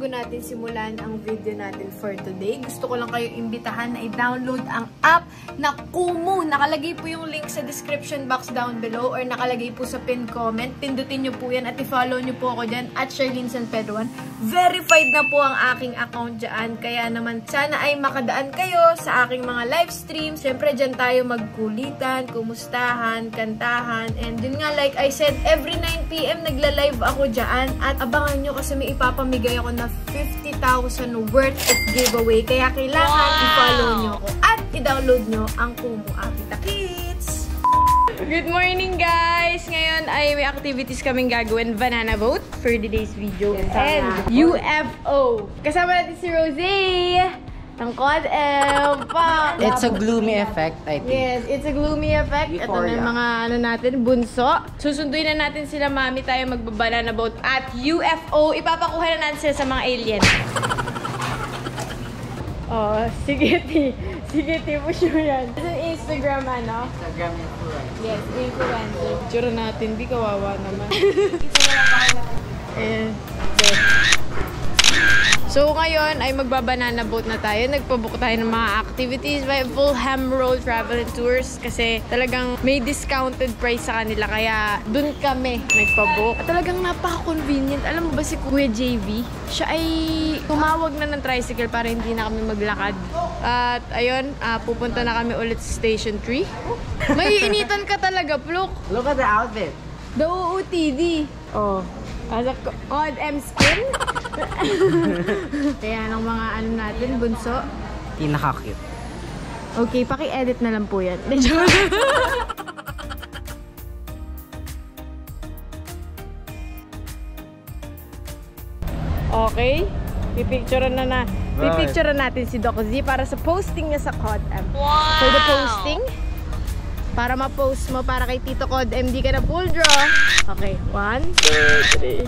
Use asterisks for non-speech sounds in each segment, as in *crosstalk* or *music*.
bago natin simulan ang video natin for today, gusto ko lang kayo imbitahan na i-download ang app na Kumu. Nakalagay po yung link sa description box down below or nakalagay po sa pin comment. Pindutin nyo po yan at i-follow nyo po ako dyan at Charlene San Pedro 1. Verified na po ang aking account dyan. Kaya naman sana ay makadaan kayo sa aking mga live streams. Siyempre dyan tayo magkulitan, kumustahan, kantahan. And yun nga like I said, every 9pm nagla-live ako dyan. At abangan nyo kasi may ipapamigay ako na 50,000 worth of giveaway. Kaya kailangan Wow! i-follow nyo ako at i-download nyo ang Kumu Apita Kids. Good morning guys! Ngayon ay may activities kaming gagawin. Banana boat for today's video. And UFO. Kasama natin si Rosie! Ng Quad M. Pa! It's a gloomy effect, I think. Yes, it's a gloomy effect. Ito na Euphoria. yung mga ano natin, bunso. Susunduin na natin sila mami tayo magbabanana boat at UFO. Ipapakuha na natin sila sa mga alien. Oh, *laughs* sige ti. Sige ti, push mo yan. Ito yung Instagram ano? Instagram influence. Yes, influencer. Tsura natin, di kawawa naman. *laughs* Ayan. So ngayon ay magbabanana boat na tayo. Nagpabook tayo ng mga activities by Fulham Road Travel and Tours kasi talagang may discounted price sa kanila kaya dun kami nagpabook. At talagang napaka-convenient. Alam mo ba si Kuya JV? Siya ay tumawag na ng tricycle para hindi na kami maglakad. At ayun, ah, pupunta na kami ulit sa Station 3. May initan ka talaga, Pluk. Look at the outfit. The OOTD. Oh. As a odd M skin. *laughs* Kaya ng mga ano natin, bunso. Pinaka-cute. Okay, paki-edit na lang po yan. *laughs* okay. Pipicturean na na. Pipicturean natin si Doc Z para sa posting niya sa Cod M. For the posting, para ma-post mo para kay Tito Cod M, di ka na full draw. Okay, one, two, three.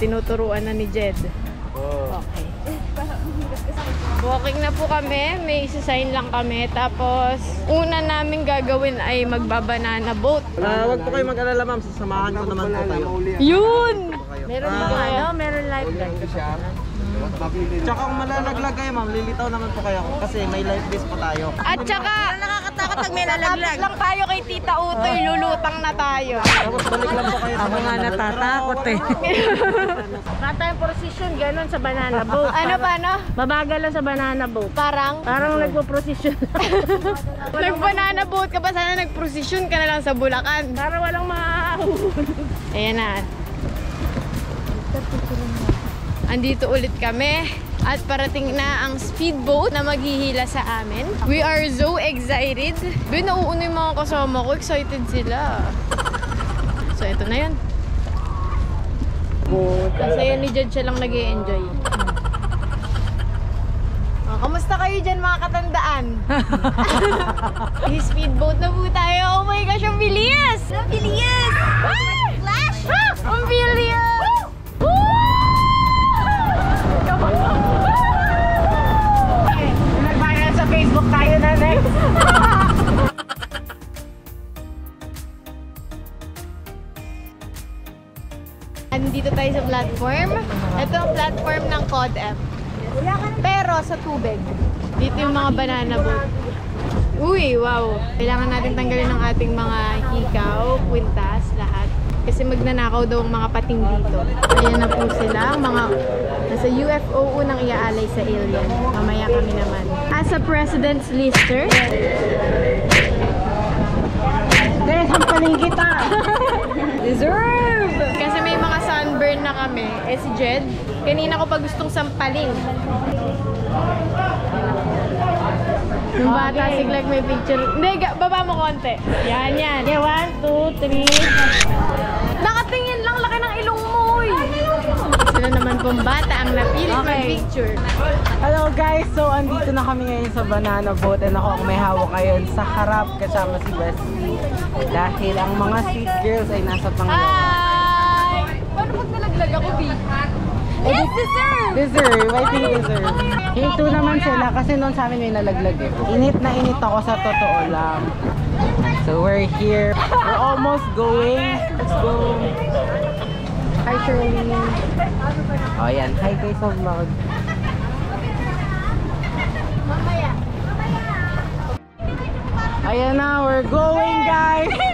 Tinuturuan na ni Jed. Okay. Walking na po kami. May isa-sign lang kami. Tapos, una namin gagawin ay magbabanana boat. Ah, wag po kayo mag-alala ma'am, sasamahan ko naman po kayo. Yun! Meron ba ano? Meron life guide. Tsaka kung malalaglag kayo ma'am, lilitaw naman po kayo kasi may life vest po tayo. At saka, nakakatakot pag may *laughs* nalaglag. lang tayo kay Tita Utoy, lulutang na tayo. Tapos balik lang po kayo sa Ako nga natatakot eh. *laughs* Wala tayong prosesyon, ganun sa banana boat. Ano pa, no? Mabagal lang sa banana boat. Parang, Parang nagpo-prosesyon. *laughs* nag-banana boat ka pa, sana nag-prosesyon ka na lang sa Bulacan. Para walang maaahon. Ayan na. Andito ulit kami. At parating na ang speedboat na maghihila sa amin. We are so excited. Be, nauuna yung mga kasama ko. Excited sila. So, ito na yun. Kasi yun ni Judge siya lang nag enjoy Oh, kamusta kayo dyan mga katandaan? *laughs* speedboat na po tayo. Oh my gosh, ang bilis! Ang bilis! Ah! Mga banana boat. Uy, wow. Kailangan natin tanggalin ang ating mga hikaw, kwintas, lahat. Kasi magnanakaw daw ang mga pating dito. Ayan na po sila, mga nasa UFO unang iaalay sa alien. Mamaya kami naman. As a president's lister, Guys, ang paling kita. *laughs* Deserve! Kasi may mga sunburn na kami. Eh si Jed, kanina ko pa gustong sampalin. Yung bata, Okay. siglag may picture. Hindi, baba mo konti. Yan, yan. Okay, one, two, three. Nakatingin lang, laki ng ilong mo. Sila naman pong bata ang napilit Okay. mag-picture. Hello guys, so andito na kami ngayon sa banana boat and ako ang may hawak ngayon sa harap kasama si Bestie. Dahil ang mga sweet girls ay nasa pangalawa. Hi! Paano pag nalaglag ako, B? Yes, deserve! Deserve, I think deserve. Hinto naman sila kasi noon sa amin may nalaglag eh. Init na init ako sa totoo lang. So we're here. We're almost going. Let's go. Hi, Shirley. Oh, yan. Hi guys sa vlog. Ayan na, we're going guys!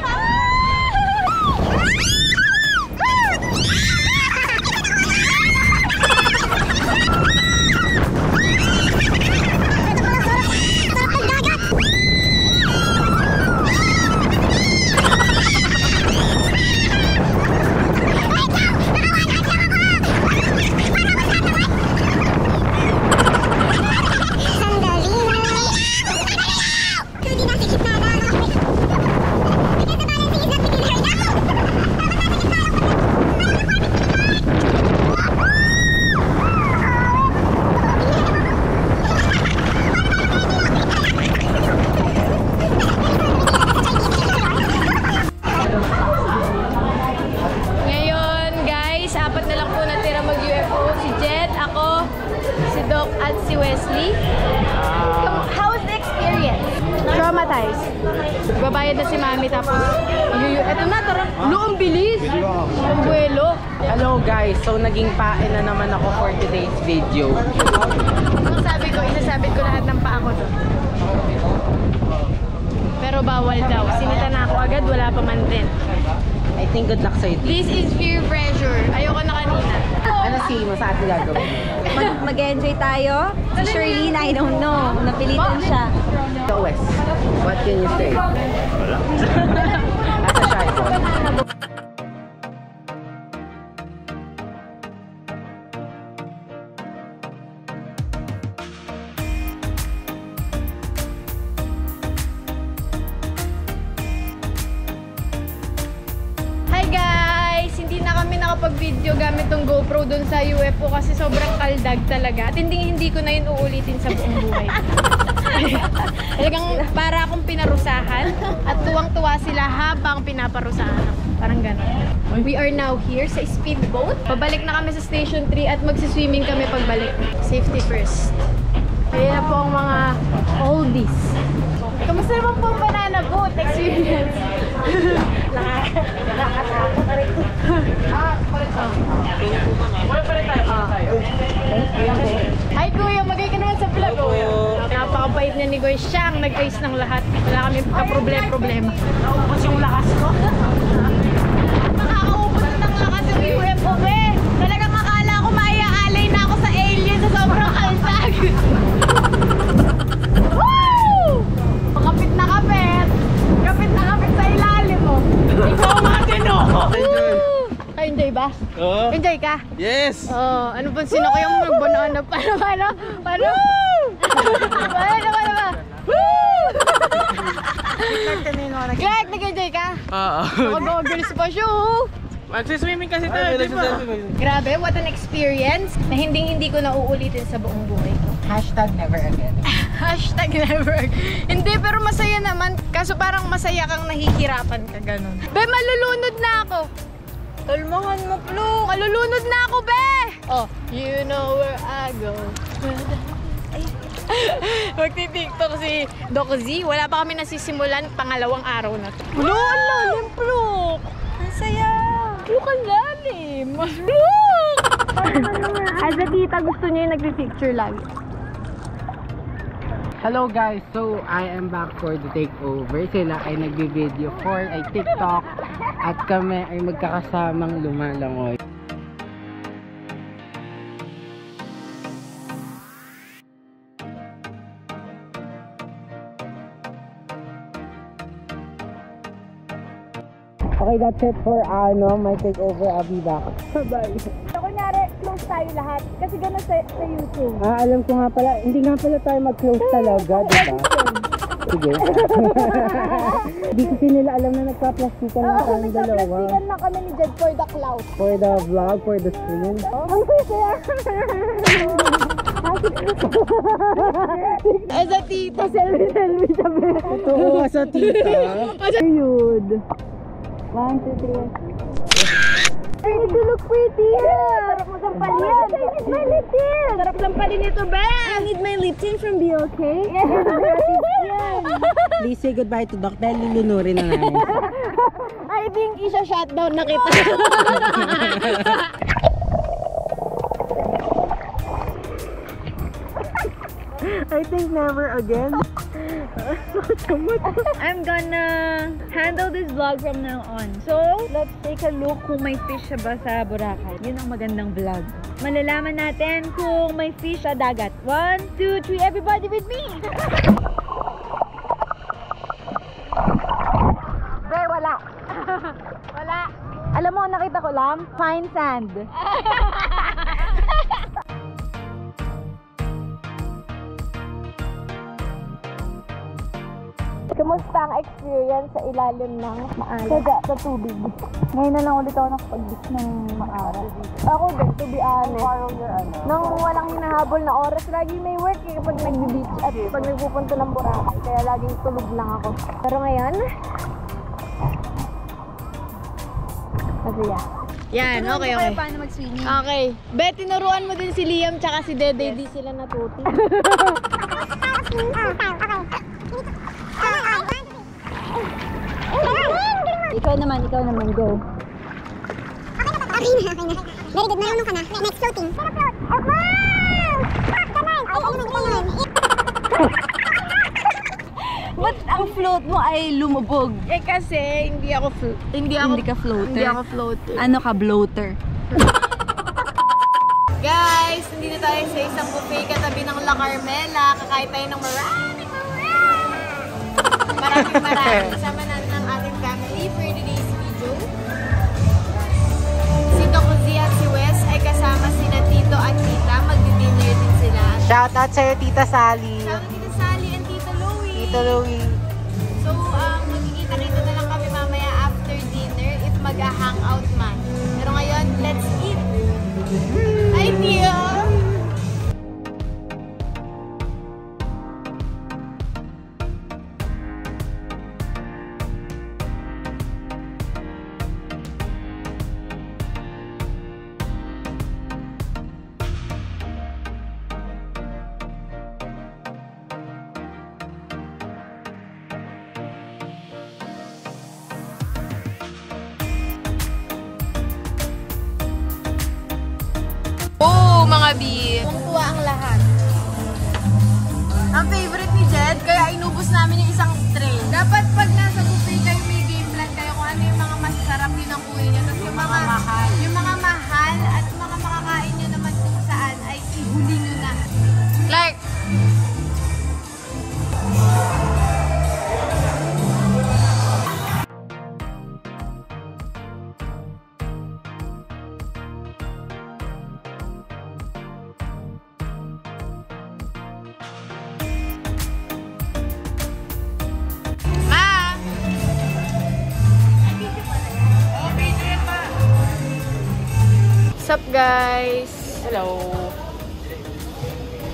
Buwelo. Hello guys, so naging pain na naman ako for today's video. Ang sabi ko, isasabit ko lahat ng paa ko doon. Pero bawal daw. Sinita na ako agad, wala pa man din. I think good luck sa'yo. This is peer pressure. Ayoko na kanina. Ano si mo sa ating gagawin? Mag- mag-enjoy tayo. Si Shirley, I don't know. Napilitan siya. So Wes, what can you say? Wala. *laughs* ko na yun uulitin sa buong buhay. *laughs* Talagang para akong pinarusahan at tuwang-tuwa sila habang pinaparusahan ako. Parang gano'n. We are now here sa speedboat. Pabalik na kami sa Station 3 at magsiswimming kami pagbalik. Safety first. Ayan na po ang mga oldies. Kamusta naman po ang banana boat experience? *laughs* Hi kuya, magay ka naman sa vlog. Oh. Napakabait niya ni Goy. Siya ang nag-ayos ng lahat. Wala kami ka-problema-problema. Naubos yung lakas ko. Nakakaubos ng lakas yung UFO eh. Talagang akala ko maiaalay na ako sa alien sa sobrang kalsag. *laughs* ba? Oo. Enjoy ka? Yes! Oh, ano ba sino kayong nagbanana? Paano, paano? Paano? Paano, paano ba? Woo! Clark, nag-enjoy ka? Oo. Naka-goggles pa siya, oh. Magsiswimming kasi tayo, di ba? Grabe, what an experience na hindi hindi ko na uulitin sa buong buhay ko. Hashtag never again. *laughs* Hashtag never. Hindi, pero masaya naman. Kaso parang masaya kang nahihirapan ka ganun. Be, malulunod na ako. Kalmahan mo, Flo. Malulunod na ako, be. Oh, you know where I go. *laughs* Magti-tiktok si Doc Z. Wala pa kami nasisimulan. Pangalawang araw na to. Flo, ang lalim, Flo. Ang saya. Flo, ang lalim. Flo! As a tita, gusto niya yung nagpipicture lagi. Hello guys, so I am back for the takeover. Sila ay nagbi-video for ay TikTok at kami ay magkakasamang lumalangoy. Okay, that's it for ano, my takeover. I'll be back. *laughs* Bye. Tayo lahat. Kasi gano'n sa, sa YouTube. Ah, alam ko nga pala, hindi nga pala tayo mag-close talaga, di ba? Sige. *laughs* Hindi kasi nila alam na nagpa-plastikan na Oo, tayong dalawa. nagpa-plastikan lang kami ni Jed for the cloud. For the vlog, for the stream. Ang saya. As *laughs* a tita, selfie-selfie siya, be. Oo, sa tita. *laughs* Period. One, two, three. Ay, you look pretty. Sarap mo sampalin. I need my lip tint. Sarap sampalin nito, be. I need my lip tint from BLK. *laughs* Please say goodbye to Doc dahil lulunurin na namin. *laughs* I think isa-shutdown na kita. *laughs* I think never again. *laughs* I'm gonna handle this vlog from now on. So, let's take a look kung may fish siya ba sa Boracay. Yun ang magandang vlog. Malalaman natin kung may fish sa dagat. One, two, three, everybody with me! *laughs* Be, wala. *laughs* wala. Alam mo, nakita ko lang, fine sand. Kumusta ang experience sa ilalim ng maalat? Saga, sa tubig. Ngayon na lang ulit ako nakapag-beach ng maalat. Ako din, to be honest. Nung walang hinahabol na oras, lagi may work eh kapag nag-beach at pag nagpupunta ng Boracay. Kaya laging tulog lang ako. Pero ngayon, masaya. Yan, okay, okay. paano mag-swimming. Okay. Bet, tinuruan mo din si Liam tsaka si Dede, di sila natuti. *laughs* Ikaw naman, ikaw naman, go. Okay na, okay na. Very good, marunong ka na. Next, floating. Pero float. Oh, wow! Ah, ganon. Ay, ganon, ganon. Ba't ang float mo ay lumubog? eh kasi, hindi ako flo- hindi ako Hindi ka floater? Hindi ako floater. Ano ka, bloater? *laughs* Guys, nandito tayo sa isang buffet katabi ng La Carmela. Kakain tayo ng maraming maraming. *laughs* Maraming maraming. Kasama natin Shout out sa'yo, Tita Sally. Kasama Tita Sally and Tito Louie. Tita Louie. So, um, magkikita-kita na lang kami mamaya after dinner if mag-hangout man. Pero ngayon, let's eat! Hi, Tio! Jed, kaya inubos namin yung isang tray. Dapat pag nasa buffet kayo, may game plan kayo kung ano yung mga masarap yun ang kuya niya. Tapos yung mga. Yung mga mahal guys? Hello.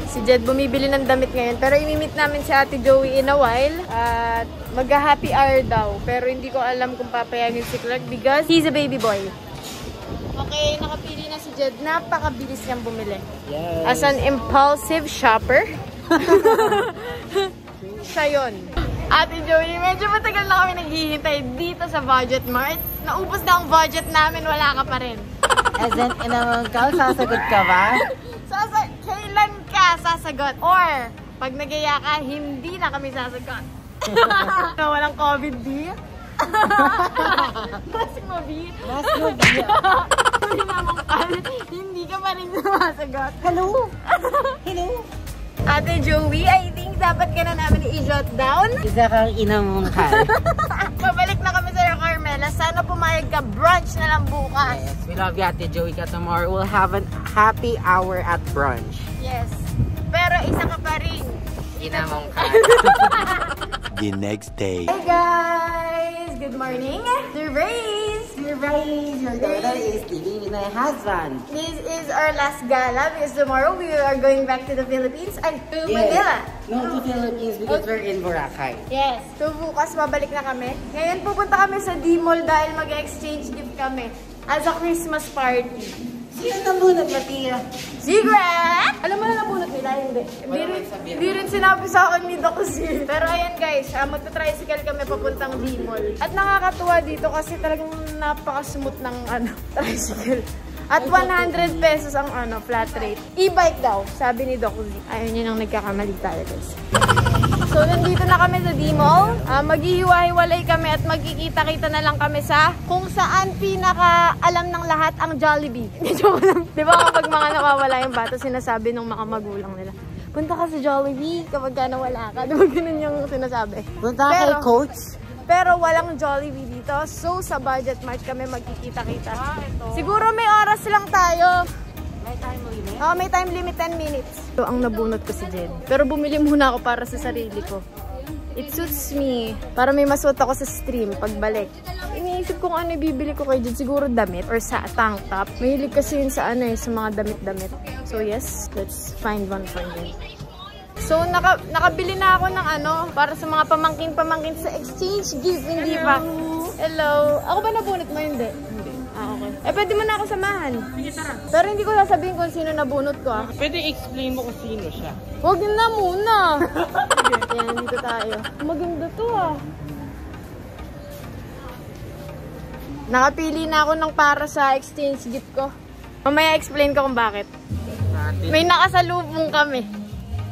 Si Jed bumibili ng damit ngayon pero imimit namin si Ate Joey in a while at magha-happy hour daw pero hindi ko alam kung papayagin si Clark because he's a baby boy. Okay, nakapili na si Jed. Napakabilis niyang bumili. Yes. As an impulsive shopper. *laughs* Siya yun. Ate Joey, medyo matagal na kami naghihintay dito sa Budget Mart. Naubos na ang budget namin, wala ka pa rin. As in, inamang ka, sasagot ka ba? Sasa kailan ka sasagot? Or, pag nagaya ka, hindi na kami sasagot. *laughs* na walang COVID, di? Kasi *laughs* mo, Bi. Mas. Hindi naman pal, hindi ka pa rin sumasagot. Hello. Hello. Ate Joey, I think dapat ka na namin i-jot down. Isa kang inamang ka. *laughs* Pabalik na kami sa Carmela. Sana pumayag ka. Brunch na lang bukas. Yes, we love you, Ate Joey ka. Tomorrow we'll have a happy hour at brunch. Yes. Pero isa ka pa rin. Inamang *laughs* ka. The next day. Hey guys! Good morning! Surprise! Surprise! Your daughter is living with my husband. This is our last gala because tomorrow we are going back to the Philippines. Ay, to Manila. No to Philippines because we're in Boracay. Yes. So bukas babalik na kami. Ngayon pupunta kami sa D-Mall dahil mag-exchange gift kami as a Christmas party. Sino nabunod, Matia? Secret! Alam mo na nabunot nila, hindi. Hindi rin, hindi rin sinabi sa akin ni Doc Z. Pero ayan guys, uh, magta-tricycle kami papuntang D-Mall. At nakakatuwa dito kasi talagang napaka-smooth ng ano, *laughs* tricycle. At 100 pesos ang ano, flat rate. E-bike daw, sabi ni Doc Z. Ayun yun ang nagkakamali tayo guys. So, nandito na kami sa D-Mall. Uh, Maghihiwa-hiwalay kami at magkikita-kita na lang kami sa kung saan pinaka-alam ng lahat ang Jollibee. *laughs* Joke lang. Di ba kapag mga nawawala yung bata, sinasabi ng mga magulang nila, punta ka sa Jollibee kapag ka nawala ka. *laughs* Di ba ganun yung sinasabi? Punta ka kay Pero- coach. Pero walang Jollibee dito. So, sa Budget Mart kami magkikita-kita. Siguro may oras lang tayo. May time limit? Oo, may time limit 10 minutes. So, ang nabunot ko si Jen. Pero bumili muna ako para sa sarili ko. It suits me. Para may masuot ako sa stream pagbalik. Iniisip ko kung ano bibili ko kay Jen. Siguro damit or sa tank top. Mahilig kasi yun sa ano eh, sa mga damit-damit. So yes, let's find one for Jen. So, naka, nakabili na ako ng ano, para sa mga pamangkin-pamangkin sa exchange gift, hindi ba? Hello. Ako ba nabunot mo? Hindi. Hindi. Ah, okay. Eh, pwede mo na ako samahan. Sige, tara. Pero hindi ko sasabihin kung sino nabunot ko, ah. Pwede explain mo kung sino siya. Huwag na muna. *laughs* Yan, dito tayo. Maganda to, ah. Nakapili na ako ng para sa exchange gift ko. Mamaya explain ko kung bakit. May nakasalubong kami.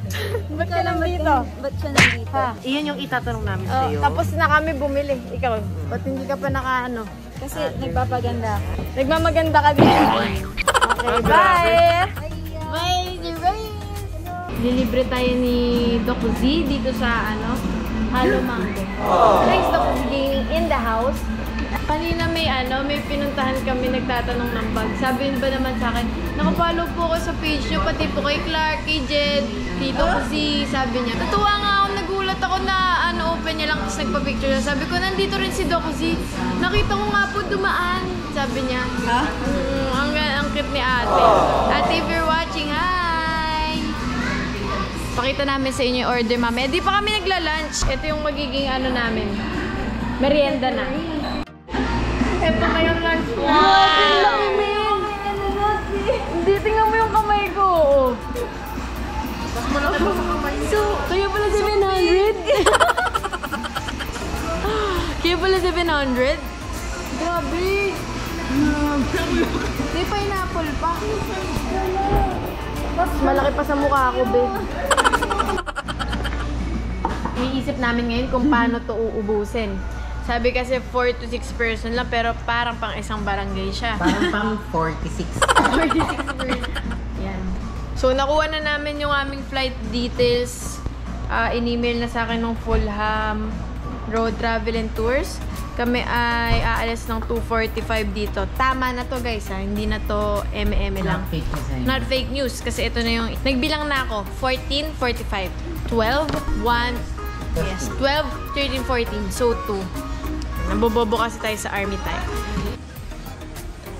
*laughs* Ba't ka nandito? Ba't siya nandito? Ha? Iyan yung itatanong namin Oh, sa'yo. tapos na kami bumili. Ikaw, ba't hindi ka pa nakaano? Kasi nagpapaganda ako. Nagmamaganda ka din. *laughs* Okay, bye! Bye, Jermaine! Lilibre tayo ni Doc Z dito sa ano, Halo Mango. Thanks, Doc Z in the house. Kanina may ano, may pinuntahan kami nagtatanong ng bag. Sabi ba naman sa akin, nakapollow po ako sa page nyo, pati po kay Clark, kay Jed, Tito Z, sabi niya. Natuwa nga nagulat ako na ano, open niya lang, tapos nagpa-picture siya. Sabi ko, nandito rin si Doc Z. Nakita ko nga po dumaan, sabi niya. Ha? Mm, ang, ang cute ni ate. Ate, if you're watching, hi! Pakita namin sa inyo yung order mamaya. Di pa kami nagla-lunch. Ito yung magiging ano namin. Merienda na. Ito na yung lunch ko. Wow! Pala 700? Grabe! May pineapple pa. Mas malaki pa sa mukha ko, be. Iniisip namin ngayon kung paano to uubusin. Sabi kasi 4 to 6 person lang, pero parang pang isang barangay siya. Parang pang 46. 46 person. Yan. So, nakuha na namin yung aming flight details. Ah, in-email na sa akin ng Fulham Road Travel and Tours. Kami ay aalis ng 2.45 dito. Tama na to guys ha. Hindi na to eme-eme lang. Not fake design. Not fake news kasi ito na yung nagbilang na ako 14, 45 12, 1 yes, 12, 13, 14 so 2 nabobobo kasi tayo sa army time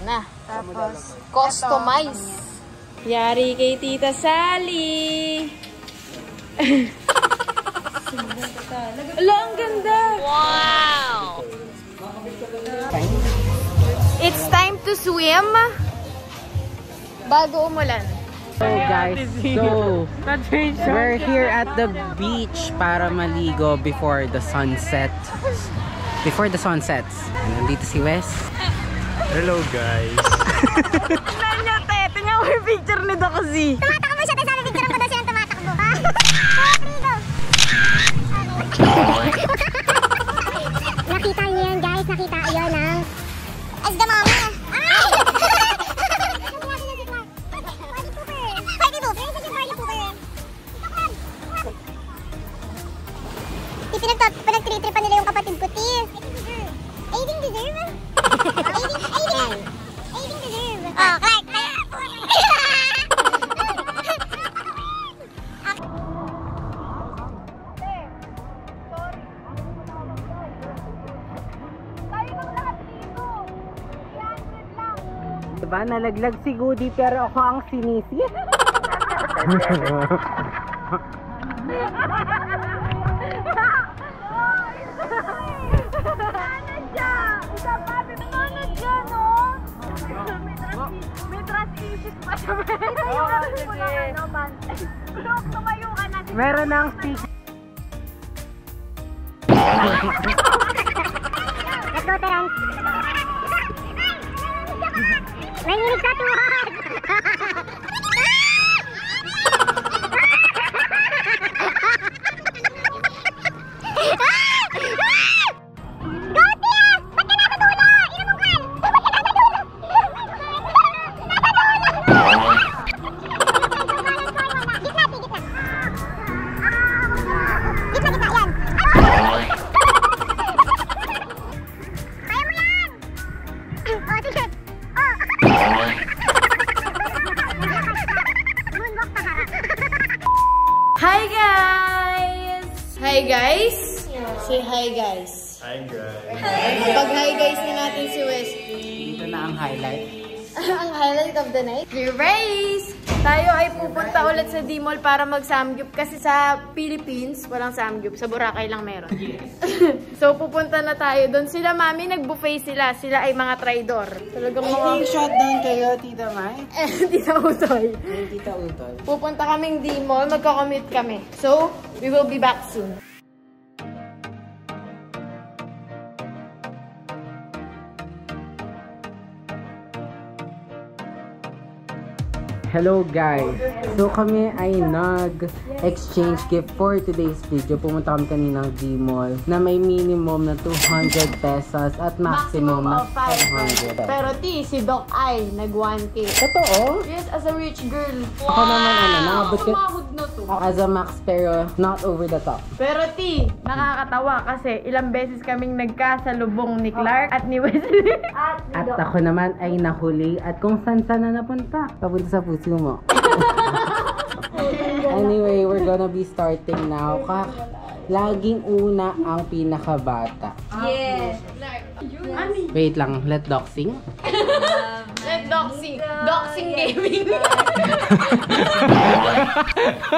na tapos customize yari kay Tita Sally *laughs* Ala, ang ganda! Wow! It's time to swim bago umulan. So guys, so we're here at the beach para maligo before the sunset. Before the sun sets. And nandito si Wes. Hello, guys. Tingnan niyo, te. Tingnan mo yung picture ni Doc Z. Tumatakbo siya, sabi picture ko daw silang tumatakbo. *laughs* Nakita niyo yan guys, nakita yan ang... As the mommy. Nalaglag si Goody pero ako ang sinisi. May trust issues mag-samgyup kasi sa Philippines, walang samgyup. Sa Boracay lang meron. *laughs* so, pupunta na tayo doon. Sila, mami, nag-buffet sila. Sila ay mga traidor. Talagang mga... shutdown kayo, Tita Mai. *laughs* Eh, Tita Utoy. Tita Utoy. Pupunta kaming D-Mall, magko-commute kami. So, we will be back soon. Hello guys! So kami ay nag-exchange gift for today's video. Pumunta kami kanina ng D-Mall na may minimum na 200 pesos at maximum, na 500. Pero T, si Doc ay nag 1K. Totoo? Yes, as a rich girl. Ako naman ano, nakabot ka Umahod na to. ako as a max pero not over the top. Pero T, nakakatawa kasi ilang beses kaming nagkasalubong ni Clark at ni Wesley. At ako naman ay nahuli at kung saan saan na napunta. Papunta sa puso mo. *laughs* anyway, we're gonna be starting now. Ka laging una ang pinakabata. Yes. Wait lang, let Doc sing. Let Doxing. Doxing Gaming. *laughs*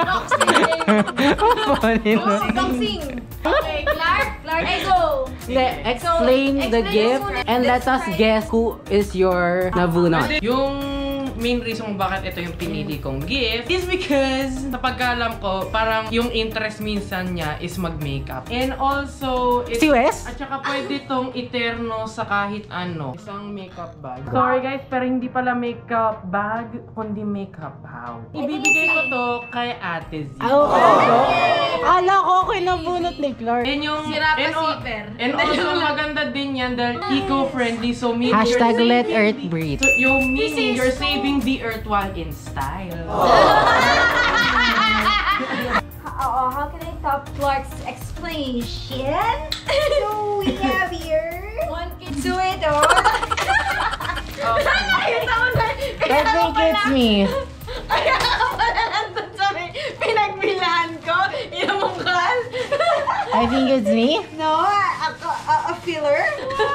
Doxing Gaming. Oh, Doxing. Okay, Clark. Clark, I go. Le- explain the explain gift and let us guess who is your nabunot. Yung main reason kung bakit ito yung pinili kong gift is because sa pagkaalam ko, parang yung interest minsan niya is mag-makeup. And also, it, Si Wes? At saka pwede tong iterno sa kahit ano. Isang makeup bag. Sorry guys, pero hindi pala makeup bag, kundi makeup bag. Ibibigay ko to kay Ate Z. Oh, oh. Ala ko, okay nabunot ni Clark. And yung Sira pa and, and *laughs* also maganda din yan dahil eco-friendly so meaning Hashtag you're let Earth the- breathe. So yung meaning you're saving the earth while in style. *laughs* Oo, how can I top Clark's explanation? so, we have here... So, ito... I think it's me. Kaya ka pala nandun sa may pinagbilahan ko. Inamukal. I think it's me. No, a, a, a filler. *laughs*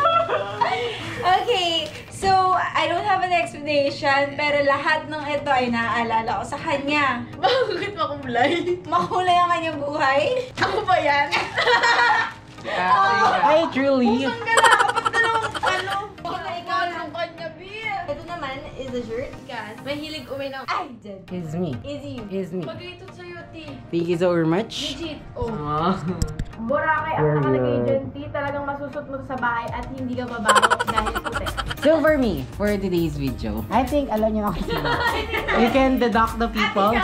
I don't have an explanation, pero lahat ng ito ay naaalala ko sa kanya. *laughs* Bakit makulay? Makulay ang kanyang buhay. Ako ba yan? Hi, truly. Gala kapag dalawang ano. Ikaw ang kanya, beer. Ito naman is a shirt. Gas. Mahilig ng... Ay, dyan. It's me. Easy. It's me. Mag-ito sa'yo, T. Thank you so much. Legit. Oh. Boracay ang Very nakalagay dyan, T. Talagang masusot mo sa bahay at hindi ka babaho dahil puti. So for me, for today's video, I think alam niyo kung sino. You can deduct the people.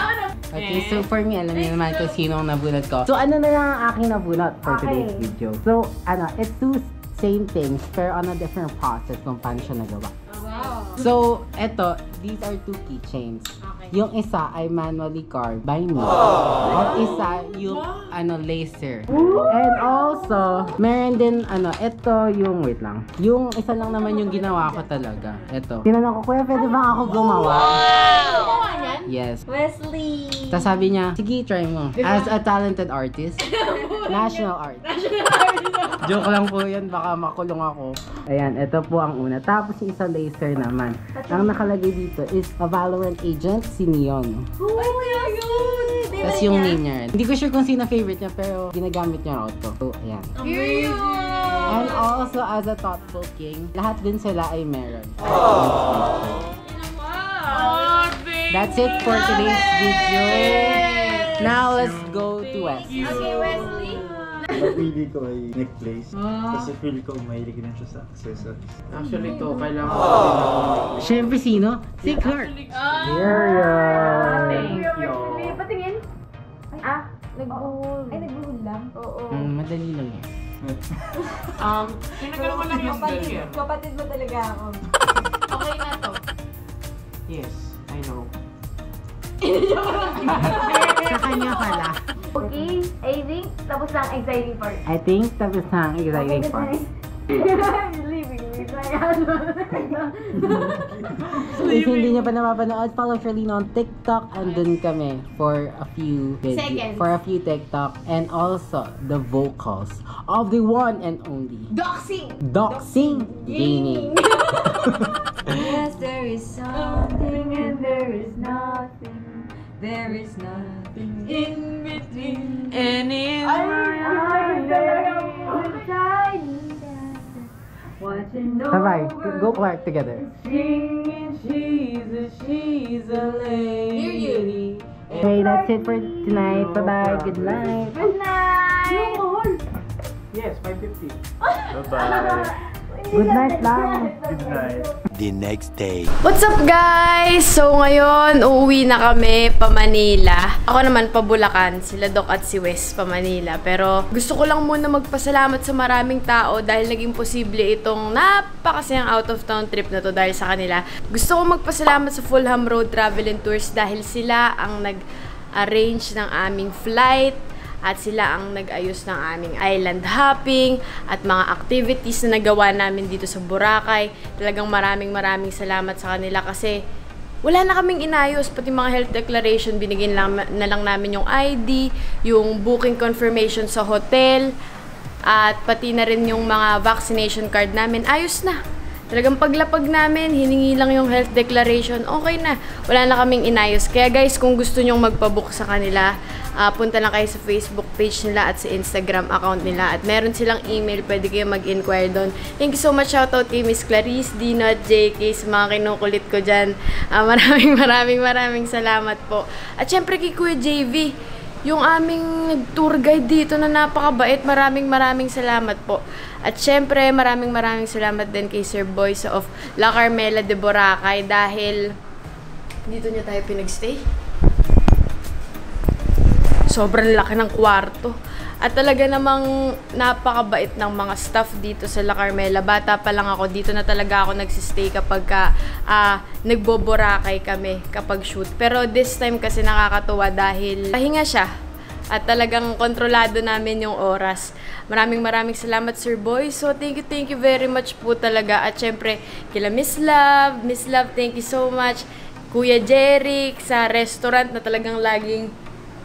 Okay, so for me, alam niyo naman kung sino ang nabunot ko. So ano na lang ang aking nabunot for today's video. So ano, it's two same things pero on a different process kung paano siya nagawa. So, eto, these are two keychains. Yung isa ay manually carved by me. Ang isa yung ano laser. And also, meron din ano, ito yung wait lang. Yung isa lang naman yung ginawa ko talaga. Ito. Tinanong ko, kuya, pwede ba ako gumawa? Yes. Wesley. Tapos sabi niya, sige, try mo. As a talented artist. *laughs* National art. Joke lang po yun, baka makulong ako. Ayan, ito po ang una. Tapos yung isa laser naman. Ang nakalagay dito is a Valorant agent, si Neon. Oh my God! Tapos yung name niya rin. Hindi ko sure kung sino favorite niya, pero ginagamit niya raw to. So, ayan. Period! And also, as a thoughtful king, lahat din sila ay meron. Thank That's it for today's video. Now, let's go to West. Okay, Wesley. Napili ko ay necklace. Kasi feel ko mahilig din siya sa accessories. Actually, to, kailangan ko din ako. Siyempre, sino? Si Clark. Thank you. Patingin. Ah, nagbuhol. Ay, nagbuhol lang? Oo. Mm, madali lang yan. *laughs* Um, tinagal ko lang yung spell yan. Kapatid mo talaga ako. *laughs* Okay na to. Yes, I know. *laughs* Sa kanya pala. Okay, I think tapos na ang exciting part. I think tapos na ang exciting part. *laughs* Leaving me. If hindi niyo pa napapanood, follow Charlene on TikTok. Andun kami for a few video, Seconds. for a few TikTok and also the vocals of the one and only Doxing! Doxing Gaming. *laughs* Yes, there is something and there is nothing. There is nothing in between. And in Bye-bye. Go Clark together. Singing, she's a, she's a lady. Okay, that's it for tonight. Bye-bye. Good night. Good night. Yes, 550. *laughs* Bye-bye. Good night lang. Good night. The next day. What's up guys? So ngayon, uuwi na kami pa Manila. Ako naman pa Bulacan, sila Doc at si Wes pa Manila. Pero gusto ko lang muna magpasalamat sa maraming tao dahil naging posible itong napakasayang out of town trip na to dahil sa kanila. Gusto ko magpasalamat sa Fulham Road Travel and Tours dahil sila ang nag-arrange ng aming flight, at sila ang nag-ayos ng aming island hopping at mga activities na nagawa namin dito sa Boracay. Talagang maraming maraming salamat sa kanila kasi wala na kaming inayos, pati mga health declaration, binigyan lang, na lang namin yung ID, yung booking confirmation sa hotel, at pati na rin yung mga vaccination card namin, ayos na. Talagang paglapag namin, hiningi lang yung health declaration, okay na. Wala na kaming inayos. Kaya guys, kung gusto nyong magpabook sa kanila, ah, punta lang kayo sa Facebook page nila at sa Instagram account nila. At meron silang email, pwede kayo mag-inquire doon. Thank you so much. Shoutout kay Miss Clarice, Dino at JK sa mga kinukulit ko dyan. Ah, *laughs* maraming maraming maraming salamat po. At syempre kay Kuya JV, yung aming tour guide dito na napakabait. Maraming maraming salamat po. At syempre, maraming maraming salamat din kay Sir Boys of La Carmela de Boracay dahil dito niya tayo pinagstay. Sobrang laki ng kwarto. At talaga namang napakabait ng mga staff dito sa La Carmela. Bata pa lang ako, dito na talaga ako nagsistay kapag ka, ah, nagboborakay kami kapag shoot. Pero this time kasi nakakatuwa dahil pahinga siya. At talagang kontrolado namin yung oras. Maraming maraming salamat Sir Boy. So thank you, thank you very much po talaga. At syempre, kila Miss Love, Miss Love, thank you so much. Kuya Jeric sa restaurant na talagang laging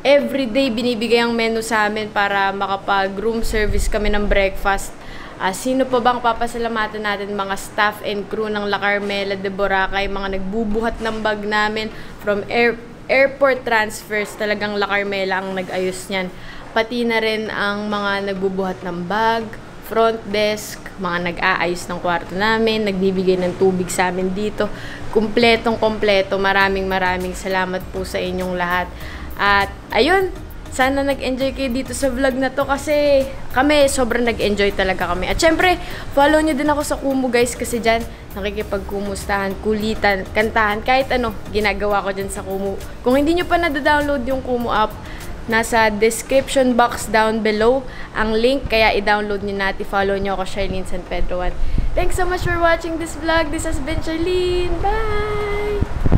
everyday binibigay ang menu sa amin para makapag-room service kami ng breakfast. Ah, sino pa bang papasalamatan natin mga staff and crew ng La Carmela de Boracay, mga nagbubuhat ng bag namin from air, airport transfers, talagang La Carmela ang nag-ayos niyan. Pati na rin ang mga nagbubuhat ng bag, front desk, mga nag-aayos ng kwarto namin, nagbibigay ng tubig sa amin dito. Kumpletong kompleto. Maraming maraming salamat po sa inyong lahat. At ayun, sana nag-enjoy kayo dito sa vlog na to kasi kami sobrang nag-enjoy talaga kami. At syempre, follow nyo din ako sa Kumu guys kasi dyan nakikipagkumustahan, kulitan, kantahan, kahit ano ginagawa ko dyan sa Kumu. Kung hindi nyo pa na-download yung Kumu app, nasa description box down below ang link kaya i-download nyo na at i-follow nyo ako Charlene San Pedro 1. Thanks so much for watching this vlog. This has been Charlene. Bye!